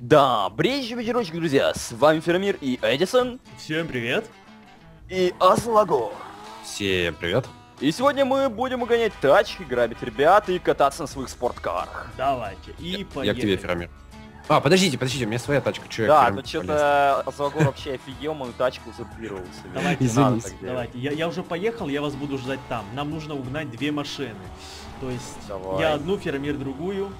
Добрый вечерочек, друзья! С вами Фермир и Эдисон, Всем привет! и Аслаго. Всем привет. И сегодня мы будем угонять тачки, грабить ребят и кататься на своих спорткарах. Давайте. И Я поехали. к тебе, Фермир. А, подождите, подождите, у меня своя тачка, чё я Да, Фермиру что-то Аслаго вообще офигел, мою тачку узурпировал себе. Давайте, извините. Давайте. Я, я уже поехал, я вас буду ждать там. Нам нужно угнать две машины. То есть Давай. я одну, Фермир другую.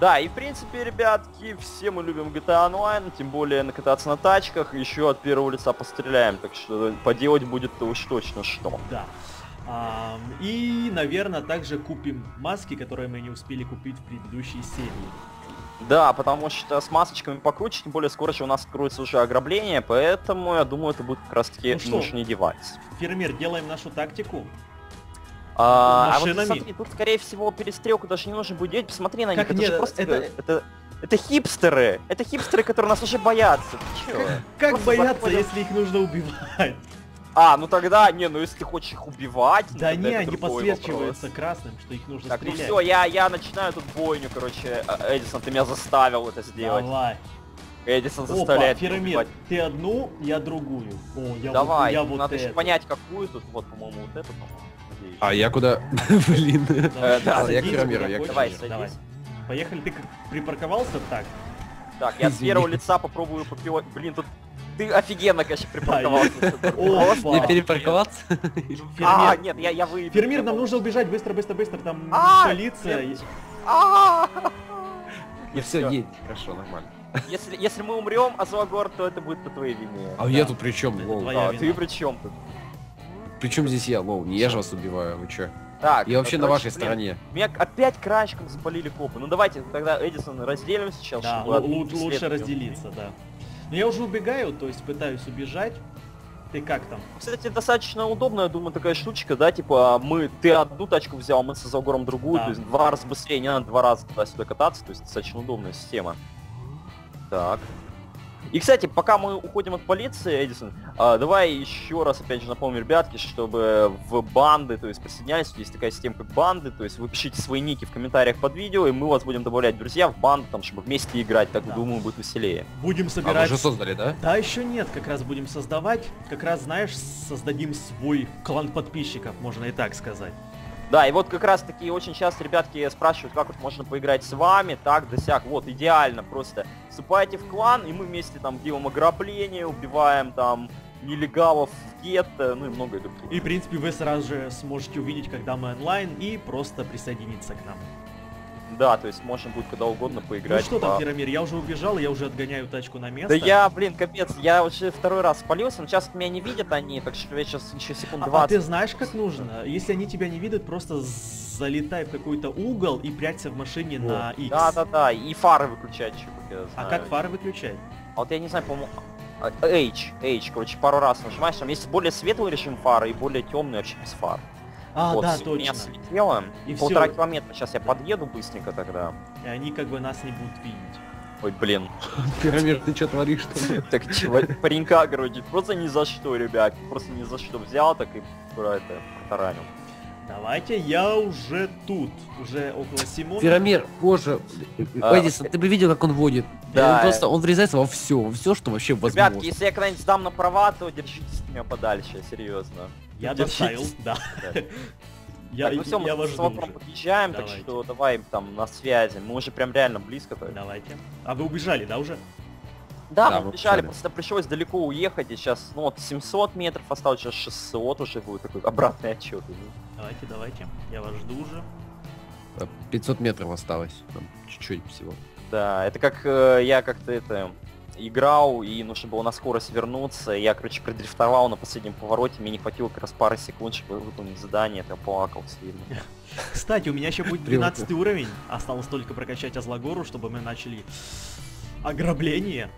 Да, и в принципе, ребятки, все мы любим GTA Online, тем более накататься на тачках, еще от первого лица постреляем, так что поделать будет-то уж точно что. Да. Ам, и, наверное, также купим маски, которые мы не успели купить в предыдущей серии. Да, потому что с масочками покруче, тем более скоро же у нас откроется уже ограбление, поэтому я думаю, это будет как раз таки Ну что? нужный девайс. Фермир, делаем нашу тактику. А, а вот смотри, тут скорее всего перестрелку даже не нужно будет делать, посмотри на Как них, это же просто... это- Это, это, хипстеры, это хипстеры, которые нас уже боятся, ты чё? Как Просто бояться, если их нужно убивать? А, ну тогда, не, ну если ты хочешь их убивать, ну, Да тогда не, они подсвечиваются вопрос. красным, что их нужно Так, ну все, я, я начинаю тут бойню, короче, А, Эдисон, ты меня заставил это сделать. Давай. Эдисон Опа, заставляет убивать. ты одну, я другую. О, я Давай, вот, я вот надо еще понять, какую тут, вот, по-моему, вот эту, по-моему. А я куда? Блин. Э, да, я к куда Фермиру, я к хочешь. Давай, садись. Давай. Поехали, ты как припарковался так? Так, я с первого лица попробую попивать. Блин, тут ты офигенно, конечно, припарковался. Мне перепарковаться? А, нет, я, я выйду. Фермир, нам нужно убежать, быстро, быстро, быстро, там А, полиция. и- А! Я все, едь. Хорошо, нормально. Если, если мы умрем, Азуагор, то это будет по твоей вине. А я тут при чем? Ты при чем тут? При чем здесь я, Лоу? Не я же вас убиваю, вы чё? Так, Я вообще на вашей блин, стороне. Меня опять краешком запалили копы. Ну давайте тогда, Эдисон, разделим сейчас, Да, лучше разделиться, да. Но я уже убегаю, то есть пытаюсь убежать. Ты как там? Кстати, достаточно удобная, я думаю, такая штучка, да, типа мы, ты одну тачку взял, мы с Азуагором другую, Да. то есть два раза быстрее, не надо два раза туда-сюда кататься, то есть достаточно удобная система. Так. И, кстати, пока мы уходим от полиции, Эдисон, а, давай еще раз, опять же, напомню, ребятки, чтобы в банды, то есть присоединялись, есть такая система, как банды, то есть вы пишите свои ники в комментариях под видео, и мы вас будем добавлять друзья в банду, там, чтобы вместе играть, так, Да. думаю, будет веселее. Будем А собирать... же создали, да? Да, еще нет, как раз будем создавать. Как раз, знаешь, создадим свой клан подписчиков, можно и так сказать. Да, и вот как раз таки очень часто ребятки спрашивают, как вот можно поиграть с вами, так, да сяк, вот, идеально, просто вступайте в клан, и мы вместе там делаем ограбление, убиваем там нелегалов в гетто, ну и многое другое. И, в принципе, вы сразу же сможете увидеть, когда мы онлайн, и просто присоединиться к нам. Да, то есть можно будет когда угодно поиграть. ну что там, по- Феромир, я уже убежал, я уже отгоняю тачку на место. Да я, блин, капец, я уже второй раз спалился, но сейчас меня не видят они, так что я сейчас еще секунд А, а 20. ты знаешь, как нужно? Если они тебя не видят, просто залетай в какой-то угол и прячься в машине на X. Да, да, да, и фары выключать еще, как я А знаю. как фары выключать? А вот я не знаю, по-моему, а, H, H, короче, пару раз нажимаешь, там есть более светлый режим фары и более темный вообще без фар. А, вот, да, у меня точно. светло, И полтора всё. километра, сейчас я подъеду быстренько тогда. И они как бы нас не будут видеть. Ой, блин. Фермир, ты что творишь что Так, чего, паренька, короче, просто ни за что, ребят, просто ни за что взял, так и про это протаранил. Давайте, я уже тут. Уже около Симона. Феромир, боже, А, Эдисон, ты бы видел, как он водит. Да. Он просто, он врезается во все, во все, что вообще возможно. Ребятки, если я когда-нибудь сдам на права, то держитесь от меня подальше, серьезно. Я доставил, да. Я, так, ну все, я мы вас с уже. подъезжаем, так что давай там на связи. Мы уже прям реально близко. так. Давайте. А вы убежали, да, уже? Да, Да, мы мы бежали, побежали. просто пришлось далеко уехать, и сейчас, ну вот 700 метров осталось, сейчас 600 уже будет такой обратный отчет. Давайте, давайте. Я вас жду уже. А, 500 метров осталось, там чуть-чуть всего. Да, это как э, я как-то это играл, и нужно было на скорость вернуться. Я, короче, продрифтовал на последнем повороте, мне не хватило как раз пары секунд, чтобы выполнить задание, я плакал сильно. Кстати, у меня еще будет Привыкли. 12 уровень. Осталось только прокачать Азлагору, чтобы мы начали ограбление.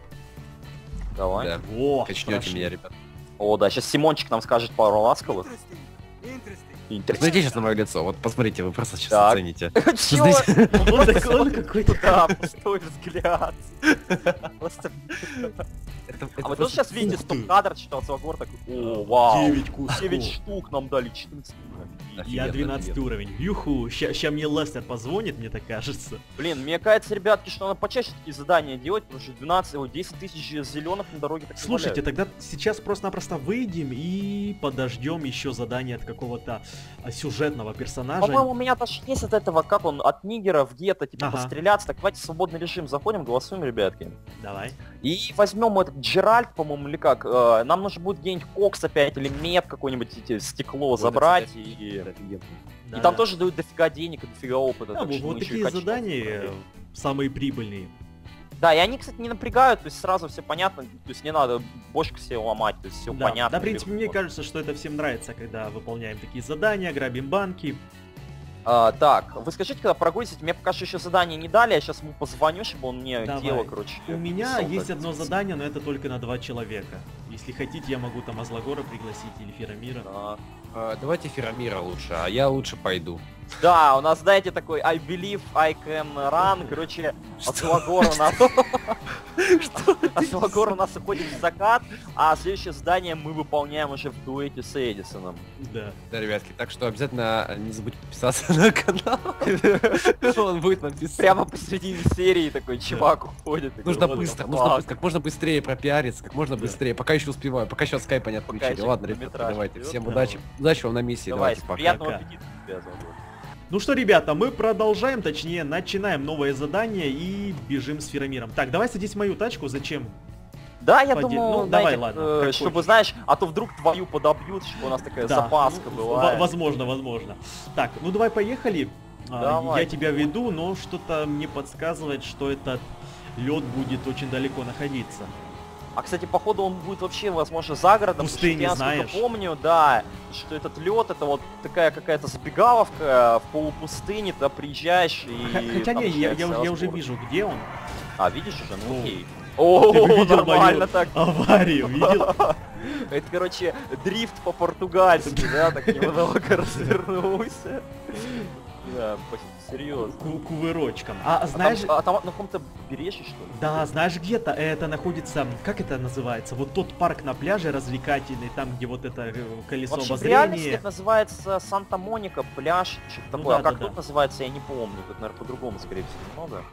Давай. Да. Во, Качнете меня, ребят. О, да, сейчас Симончик нам скажет пару ласковых. Посмотрите сейчас на мое лицо, вот посмотрите, вы просто сейчас Так. оцените. Чё? Он какой-то... Да, пустой взгляд. А вы тоже сейчас видите стоп-кадр, что Азагор такой, о, вау, 9 кусков. 9 штук нам дали, 14 штук, Я 12 уровень. Юху, ща мне Лестер позвонит, мне так кажется. Блин, мне кажется, ребятки, что надо почаще такие задания делать, потому что 12, ой, 10 тысяч зеленых на дороге так Слушайте, тогда сейчас просто-напросто выйдем и подождем еще задание от какого-то а, сюжетного персонажа. По-моему, у меня даже есть от этого, как он, от нигера в гетто, типа, ага. постреляться. Так давайте свободный режим заходим, голосуем, ребятки. Давай. И возьмем этот Джеральд, по-моему, или как. Э, нам нужно будет где-нибудь кокс опять или мед какой-нибудь, стекло Ой, забрать и... Да, и там да. тоже дают дофига денег и дофига опыта. Да, вот такие задания самые прибыльные. Да, и они, кстати, не напрягают, то есть сразу все понятно, то есть не надо бошку себе ломать, то есть все да. понятно. Да, в принципе, мне кажется, что это всем нравится, когда выполняем такие задания, грабим банки. А, так, вы скажите, когда прогулитесь, мне пока что еще задание не дали, я сейчас ему позвоню, чтобы он мне Давай. дело, короче. У меня есть одно задание, но это только на два человека. Если хотите, я могу там Азлагора пригласить или Ферамира. Да. А, давайте Ферамира лучше, а я лучше пойду. Да, у нас, знаете, такой I believe I can run, короче, Аслагор у нас... Аслагор у нас уходит в закат, а следующее задание мы выполняем уже в дуэте с Эдисоном. Да. Да, ребятки, так что обязательно не забудьте подписаться на канал. Он будет написан. Прямо посередине серии такой чувак уходит. Нужно быстро, нужно как можно быстрее пропиариться, как можно быстрее, пока еще успеваю, пока еще скайпа не отключили. Ладно, ребята, давайте, всем удачи. Удачи вам на миссии, давайте, пока. Приятного аппетита, ну что, ребята, мы продолжаем, точнее, начинаем новое задание и бежим с Феромиром. Так, давай садись в мою тачку, зачем? Да, я Поди... думаю, ну, давай, ладно. Э, чтобы, хочешь. знаешь, а то вдруг твою подобьют, чтобы у нас такая да, запаска ну, была. Возможно, возможно. Так, ну давай поехали. А, давай. Я тебя веду, но что-то мне подсказывает, что этот лед будет очень далеко находиться. А, кстати, походу он будет вообще, возможно, за городом. Пустыни, я знаешь. помню, да, что этот лед это вот такая какая-то забегаловка в полупустыне, туда приезжаешь и... Хотя не, я, я, я уже вижу, где он. А, видишь уже? Ну, окей. О, нормально так. Аварию, видел? Это, короче, дрифт по-португальски, да, так немного развернулся. Да, серьезно. Ку кувырочком. А, а знаешь... А там, а там на каком-то бережье, что ли? Да, знаешь, где-то это находится... Как это называется? Вот тот парк на пляже развлекательный, там, где вот это э, колесо Вообще, обозрения. в реальности это называется Санта-Моника, пляж, что-то ну, такое. Да, а как да, тут да. называется, я не помню. Тут, наверное, по-другому, скорее всего, немного.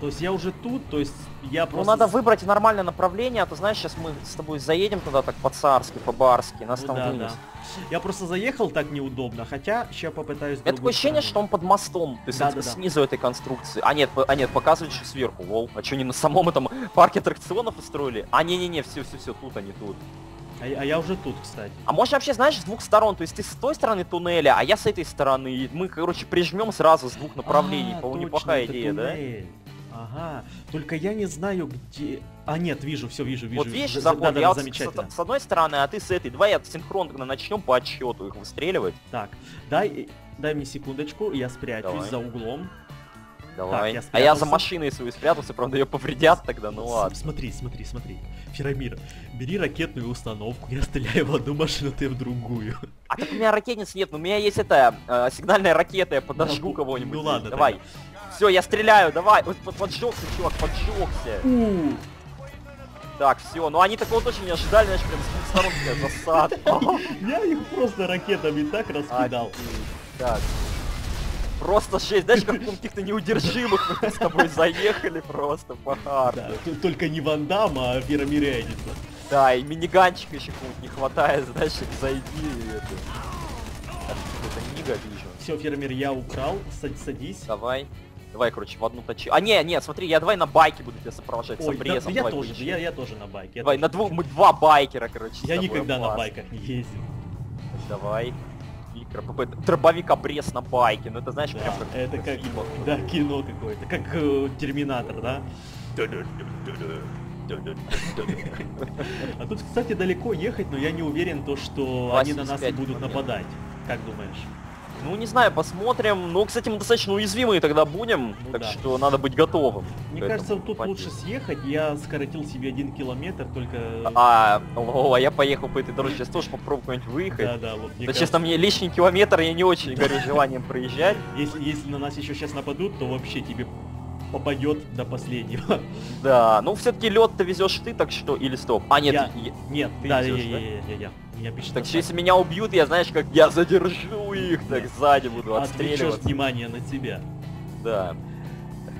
То есть я уже тут, то есть я ну, просто... Ну надо выбрать нормальное направление, а то знаешь, сейчас мы с тобой заедем туда так по-царски, по-барски, нас ну, там да, вынес. Да. Я просто заехал так неудобно, хотя сейчас попытаюсь... Это такое ощущение, что он под мостом, то есть да, да, снизу да. этой конструкции. А нет, а нет, показывает еще сверху, лол. А что, не на самом этом парке аттракционов устроили? А не-не-не, все-все-все, тут они, тут. А, а я уже тут, кстати. А может вообще, знаешь, с двух сторон, то есть ты с той стороны туннеля, а я с этой стороны, и мы, короче, прижмем сразу с двух направлений, а, по-моему, неплохая идея, туннель. да? Ага, только я не знаю где... А, нет, вижу, все вижу, вижу. Вот видишь, заход, да, да, я вот с, с одной стороны, а ты с этой. Давай я синхронно начнем по отсчету их выстреливать. Так, дай, дай мне секундочку, я спрячусь Давай. за углом. Давай. Так, я а я за машиной свою спрятался, правда ее повредят тогда, ну ладно. Смотри, смотри, смотри. Ферамир, бери ракетную установку, я стреляю в одну машину, ты в другую. А так у меня ракетниц нет, но у меня есть эта э, сигнальная ракета, я подожгу ну, кого-нибудь. Ну ладно, давай. Тогда. Все, я стреляю, давай. Поджегся, чувак, поджегся. Так, все, ну они такого точно не ожидали, знаешь, прям с сторон засад. Я их просто ракетами так раскидал. Так. Просто шесть, знаешь, как в каких-то неудержимых мы с тобой заехали просто по. Да, только не Ван Дам, а Вера Мирянина. Да, и миниганчика еще кому-то не хватает, знаешь, зайди и это. Это Нига вижу. Все, фермер, я украл, садись. Давай. Давай, короче, в одну точку. А, не, не, смотри, я давай на байке буду тебя сопровождать Ой. Да, я тоже, я, я тоже на байке. Давай, на двух, мы два байкера, короче. Я никогда на байках не ездил. Давай. Дробовик обрез на байке, ну это знаешь, да, прям как это как, фильмах. да, кино какое-то, как э, Терминатор, да? А тут, кстати, далеко ехать, но я не уверен, то, что они на нас будут нападать. Как думаешь? Ну, не знаю, посмотрим. Ну, кстати, мы достаточно уязвимые тогда будем, ну, так да. что надо быть готовым. Мне кажется, тут пойти. лучше съехать. Я скоротил себе один километр, только... А, о, а я поехал по этой дороге, сейчас тоже попробую куда-нибудь выехать. Да, да, вот. Да, кажется... честно, мне лишний километр я не очень горю желанием проезжать. Если, если на нас еще сейчас нападут, то вообще тебе попадет до последнего. Да, ну все-таки лед ты везешь ты, так что или стоп. А нет, я... нет, ты да, везешь, я, да? я, я, я, я. Меня пишет так если меня убьют, я знаешь, как я задержу их, так сзади буду отстреливаться. Отвлечешь внимание на тебя. Да.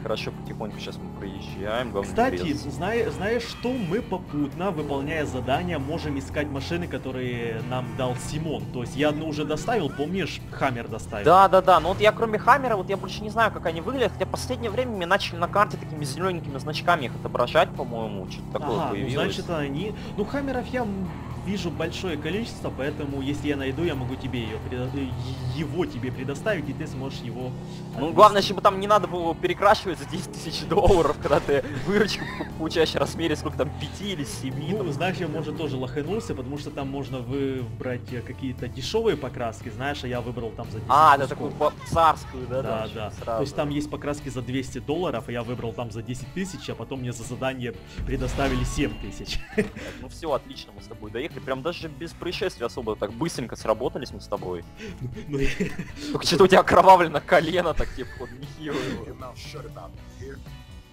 Хорошо, потихоньку сейчас мы проезжаем. Главное, Кстати, знаешь, знаешь что? Мы попутно, выполняя задания, можем искать машины, которые нам дал Симон. То есть я одну уже доставил, помнишь, Хаммер доставил? Да, да, да. Но вот я кроме Хаммера, вот я больше не знаю, как они выглядят. Хотя в последнее время мне начали на карте такими зелененькими значками их отображать, по-моему. Что-то такое ага, ну, появилось. Ну, значит, они... Ну, Хаммеров я вижу большое количество, поэтому если я найду, я могу тебе ее предо... его тебе предоставить, и ты сможешь его... Ну, главное, чтобы там не надо было перекрашивать за 10 тысяч долларов, когда ты выручку получаешь в размере сколько там, 5 или 7. Ну, там, знаешь, я, может, тоже лоханулся, потому что там можно выбрать э, какие-то дешевые покраски, знаешь, а я выбрал там за 10 А, да, такую царскую, да? Да, да. Сразу. То есть там есть покраски за 200 долларов, а я выбрал там за 10 тысяч, а потом мне за задание предоставили 7 тысяч. Ну все, отлично, мы с тобой доехали приехали, прям даже без происшествий особо так быстренько сработались мы с тобой. Ну, Только что-то у тебя окровавлено колено, так типа, вот нехило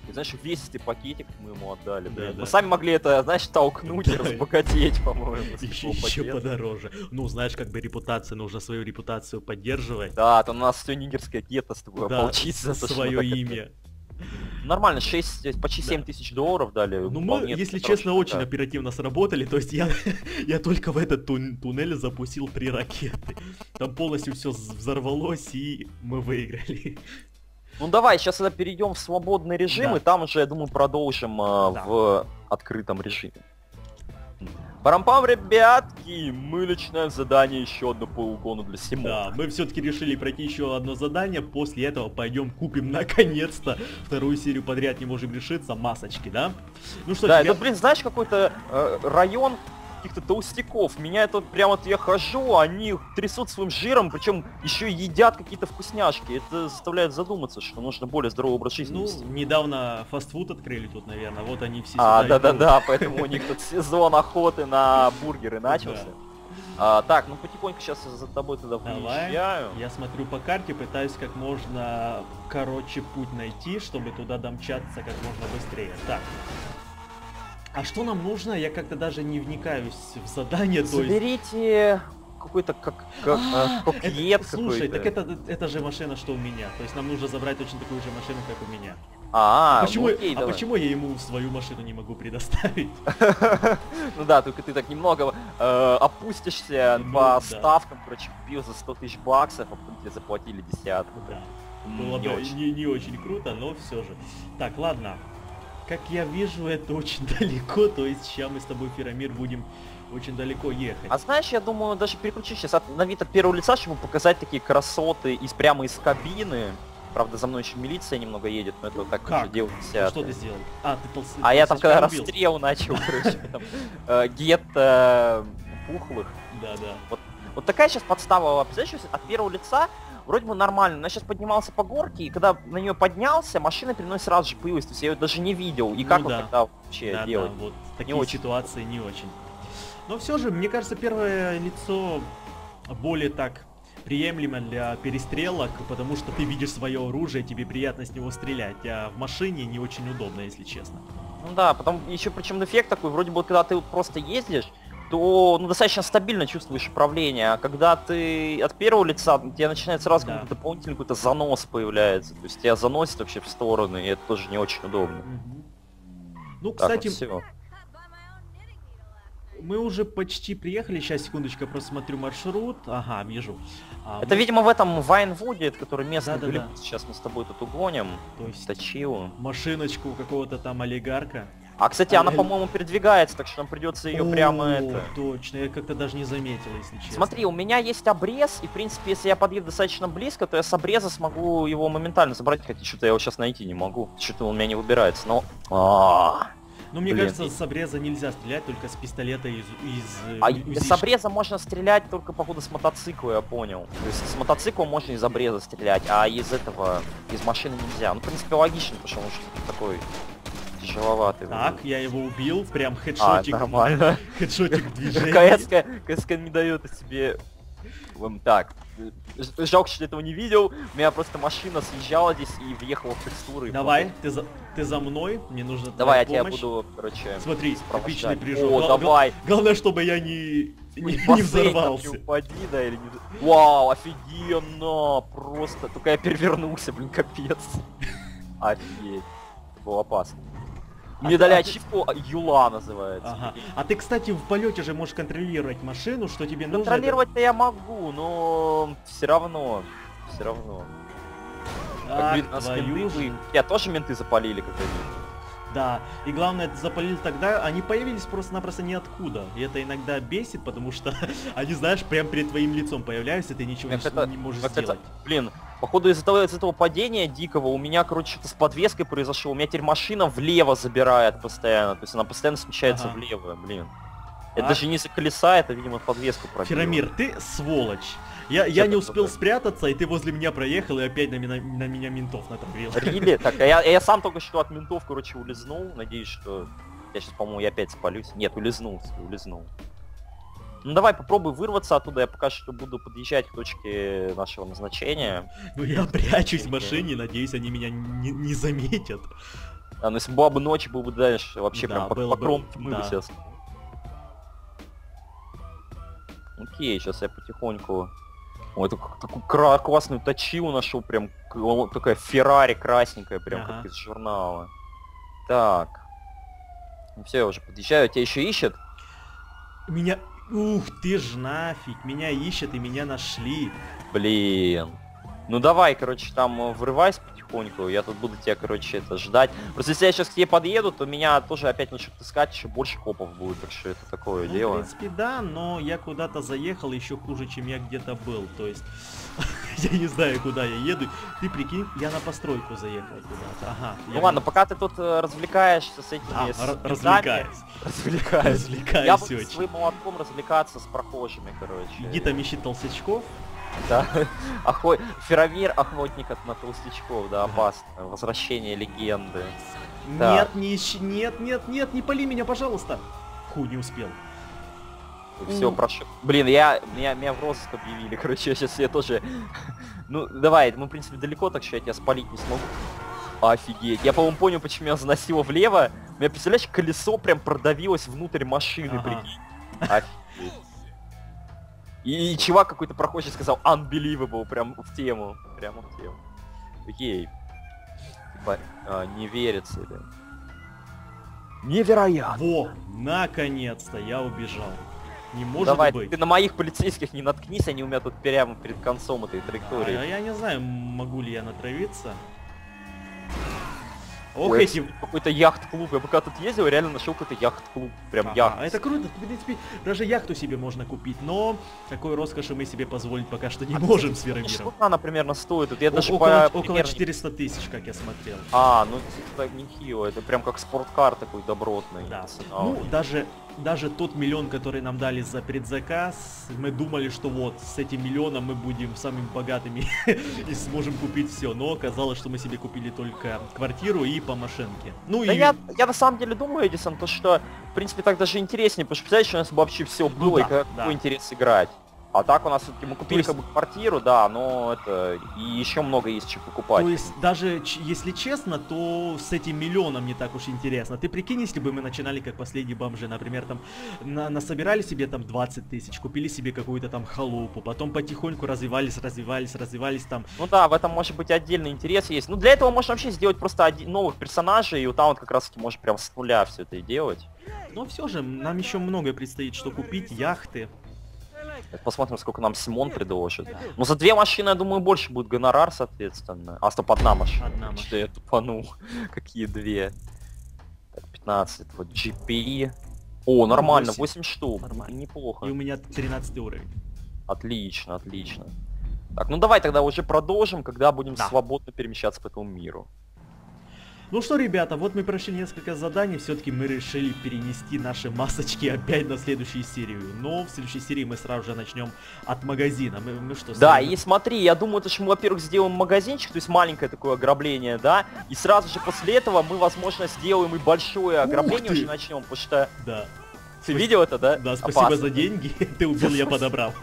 И знаешь, весь ты пакетик мы ему отдали. Да, да. Мы сами могли это, знаешь, толкнуть и разбогатеть, по-моему. Еще, подороже. Ну, знаешь, как бы репутация, нужно свою репутацию поддерживать. Да, то у нас все нигерское гетто с тобой да, ополчится. свое имя. Нормально, 6, почти 7 да. тысяч долларов дали. Ну мы, если честно, очень оперативно сработали. То есть я, я только в этот тун туннель запустил три ракеты. Там полностью все взорвалось и мы выиграли. Ну давай, сейчас тогда перейдем в свободный режим, да. и там уже, я думаю, продолжим э, да. в открытом режиме. Парампам, ребятки, мы начинаем задание еще одно по угону для Симона. Да, мы все-таки решили пройти еще одно задание, после этого пойдем купим наконец-то вторую серию подряд, не можем решиться, масочки, да? Ну что, да, тебя... это, блин, знаешь, какой-то э, район, каких-то толстяков. Меня это прям вот я хожу, они трясут своим жиром, причем еще едят какие-то вкусняшки. Это заставляет задуматься, что нужно более здоровый образ жизни. Ну, вести. недавно фастфуд открыли тут, наверное. Вот они все А, да-да-да, поэтому у них тут сезон охоты на бургеры начался. А, так, ну потихоньку сейчас за тобой туда выезжаю. Я смотрю по карте, пытаюсь как можно короче путь найти, чтобы туда домчаться как можно быстрее. Так, а что нам нужно? Я как-то даже не вникаюсь в задание. Заберите какой-то как, как а, кокет Слушай, так это, это же машина, что у меня. То есть нам нужно забрать точно такую же машину, как у меня. А, а почему, окей, а почему я ему свою машину не могу предоставить? Ну да, только ты так немного э, опустишься ну по ставкам, короче, купил за 100 тысяч баксов, а потом тебе заплатили десятку. Да. Было бы не очень круто, но все же. Так, ладно. Как я вижу, это очень далеко, то есть сейчас мы с тобой, Феромир, будем очень далеко ехать. А знаешь, я думаю, даже переключить сейчас от, на вид от первого лица, чтобы показать такие красоты из прямо из кабины. Правда, за мной еще милиция немного едет, но это так как? уже делается. Что ты сделал? А, ты толс... А я там когда убил. расстрел начал, короче, э, гетто пухлых. Да, да. Вот, вот такая сейчас подстава, представляешь, от первого лица вроде бы нормально, но я сейчас поднимался по горке, и когда на нее поднялся, машина перед мной сразу же появилась, то есть я ее даже не видел, и ну, как да. вот тогда вообще да, делать? Да, вот такие не очень. ситуации не очень. Но все же, мне кажется, первое лицо более так приемлемо для перестрелок, потому что ты видишь свое оружие, тебе приятно с него стрелять, а в машине не очень удобно, если честно. Ну да, потом еще причем эффект такой, вроде бы, когда ты просто ездишь, то ну, достаточно стабильно чувствуешь управление. А когда ты от первого лица, у тебя начинает сразу да. какой-то дополнительный какой-то занос появляется. То есть тебя заносит вообще в стороны, и это тоже не очень удобно. Угу. Ну, так кстати, вот мы уже почти приехали. Сейчас, секундочку, я просто смотрю маршрут. Ага, вижу. А, это, мы... видимо, в этом Вайнвуде, который местный да, да, да. сейчас мы с тобой тут угоним. То есть Точилу. машиночку какого-то там олигарха. А, кстати, а, она, по-моему, передвигается, так что нам придется ее прямо это... точно, я как-то даже не заметил, если честно. Смотри, у меня есть обрез, и, в принципе, если я подъеду достаточно близко, то я с обреза смогу его моментально забрать, хотя что-то я его сейчас найти не могу. Что-то он у меня не выбирается, но... А ну, мне Блин. кажется, с обреза нельзя стрелять, только с пистолета из... из а из... с обреза можно стрелять только, походу, с мотоцикла, я понял. То есть с мотоцикла можно из обреза стрелять, а из этого, из машины нельзя. Ну, в принципе, логично, потому что он такой тяжеловатый. Так, будет. я его убил, прям хедшотик. А, нормально. Хедшотик движения. КСК, КСК не дает о себе... Так, жалко, что этого не видел. У меня просто машина съезжала здесь и въехала в текстуры. Давай, ты за, ты за мной, мне нужно Давай, я тебя буду, короче, Смотри, эпичный прыжок. О, Гла давай. Главное, чтобы я не не, не взорвался. Не упади, да, или не... Вау, офигенно! Просто, только я перевернулся, блин, капец. Офигеть. Это было опасно. А, а ачивку, ты... Юла называется. Ага. А ты, кстати, в полете же можешь контролировать машину, что тебе нужно. Контролировать-то я могу, но все равно. Все равно. Ах, как менты, Я тоже менты запалили, как они. Да, и главное, это запалили тогда, они появились просто-напросто ниоткуда. И это иногда бесит, потому что они, знаешь, прям перед твоим лицом появляются, и ты ничего не, это, не можешь сделать. Это, блин, походу из-за того, из этого падения дикого у меня, короче, что-то с подвеской произошло. У меня теперь машина влево забирает постоянно. То есть она постоянно смещается ага. влево, блин. Это а? даже не из-за колеса, это, видимо, подвеску пробил. Ферамир, ты сволочь. Я, я не успел спрятаться, и ты возле меня проехал и опять на, меня, на меня ментов натравил. Рили? Так, а я, я сам только что от ментов, короче, улизнул. Надеюсь, что... Я сейчас, по-моему, я опять спалюсь. Нет, улизнул, улизнул. Ну давай попробуй вырваться оттуда, я пока что буду подъезжать к точке нашего назначения. Ну я прячусь в машине, надеюсь, они меня не, не заметят. А, ну если была бы ночь, был бы дальше вообще да, прям по, по мы да. бы сейчас. Окей, сейчас я потихоньку Ой, такую кра классную точилу нашел, прям такая Феррари красненькая, прям ага. как из журнала. Так. Ну все, я уже подъезжаю, тебя еще ищет? Меня... Ух ты ж нафиг, меня ищет и меня нашли. Блин. Ну давай, короче, там врывайся потихоньку, я тут буду тебя, короче, это ждать. Просто если я сейчас к тебе подъеду, то меня тоже опять начнут искать, еще больше копов будет, так что это такое ну, дело. В принципе, да, но я куда-то заехал еще хуже, чем я где-то был, то есть... я не знаю, куда я еду. Ты прикинь, я на постройку заехал куда-то. Ага. Ну ладно, пока ты тут э, развлекаешься с этими... А, развлекаюсь. Развлекаюсь. Развлекаюсь Я буду своим молотком развлекаться с прохожими, короче. Иди там ищи толстячков. Да. Охо... Феромир охотник от на толстячков, да, опасно. Возвращение легенды. Нет, да. не ищи, нет, нет, нет, не пали меня, пожалуйста. Ху, не успел. Все, прошу. Блин, я меня, меня в розыск объявили, короче, я сейчас я тоже. ну, давай, мы, в принципе, далеко, так что я тебя спалить не смогу. Офигеть. Я, по-моему, понял, почему я заносил влево. У меня, представляешь, колесо прям продавилось внутрь машины, ага. прикинь. Офигеть. И, и чувак какой-то прохожий сказал unbelievable, прям в тему. Прямо в тему. Окей. Типа, а, не верится, да. Невероятно. Во, наконец-то я убежал. Не может Давай, быть. ты на моих полицейских не наткнись, они у меня тут прямо перед концом этой траектории. А, я не знаю, могу ли я натравиться. Ох, Ой, эти... Какой-то яхт-клуб. Я пока тут ездил, реально нашел какой-то яхт-клуб. Прям ага, яхт. Это круто. В принципе, даже яхту себе можно купить. Но такой роскоши мы себе позволить пока что не а можем с Веромиром. Сколько она примерно стоит? Тут я даже около, по... около 400 тысяч, как я смотрел. А, ну это нехило. Это прям как спорткар такой добротный. Да. Ну, даже даже тот миллион, который нам дали за предзаказ, мы думали, что вот с этим миллионом мы будем самыми богатыми и сможем купить все. Но оказалось, что мы себе купили только квартиру и по машинке. Ну да и... я, я на самом деле думаю, Эдисон, то что, в принципе, так даже интереснее, потому что, представляешь, у нас вообще все ну было, ну, да, и какой да. интерес играть. А так у нас все-таки мы купили есть... как бы квартиру, да, но это и еще много есть что покупать. То есть даже если честно, то с этим миллионом не так уж интересно. Ты прикинь, если бы мы начинали как последние бомжи, например, там на насобирали себе там 20 тысяч, купили себе какую-то там халупу, потом потихоньку развивались, развивались, развивались там. Ну да, в этом может быть отдельный интерес есть. Ну для этого можно вообще сделать просто один, новых персонажей, и вот там вот как раз таки можно прям с нуля все это и делать. Но все же, нам еще многое предстоит, что купить, яхты, Посмотрим, сколько нам Симон предложит. Ну, за две машины, я думаю, больше будет гонорар, соответственно. А, стоп, одна машина. Одна машина. Что я тупанул. Какие две? Так, 15. Вот GP. О, нормально, 8, 8 штук. Нормально. Неплохо. И у меня 13 уровень. Отлично, отлично. Так, ну давай тогда уже продолжим, когда будем да. свободно перемещаться по этому миру. Ну что, ребята, вот мы прошли несколько заданий, все-таки мы решили перенести наши масочки опять на следующую серию. Но в следующей серии мы сразу же начнем от магазина. Мы, мы что, Да, и смотри, я думаю, то, что мы, во-первых, сделаем магазинчик, то есть маленькое такое ограбление, да, и сразу же после этого мы, возможно, сделаем и большое ограбление уже начнем, потому что... Да. Ты видел это, да? Да, спасибо Опасно. за деньги. Ты убил, я подобрал.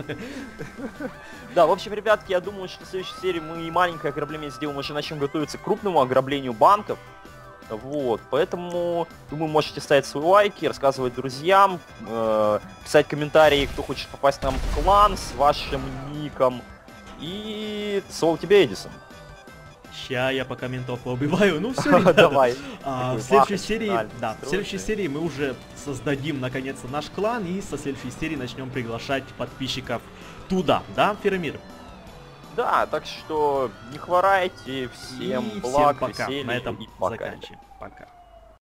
Да, в общем, ребятки, я думаю, что в следующей серии мы и маленькое ограбление сделаем, уже начнем готовиться к крупному ограблению банков. Вот, поэтому, думаю, можете ставить свои лайки, рассказывать друзьям, э, писать комментарии, кто хочет попасть к нам в клан с вашим ником. И слово тебе, Эдисон. Ща я пока ментов поубиваю. Ну все, ребята. Давай. А, в следующей серии, да, в следующей серии мы уже создадим наконец-то наш клан и со следующей серии начнем приглашать подписчиков туда, да, Феромир? Да, так что не хворайте, всем и благ, всем пока. веселья На этом и пока. заканчиваем. Пока.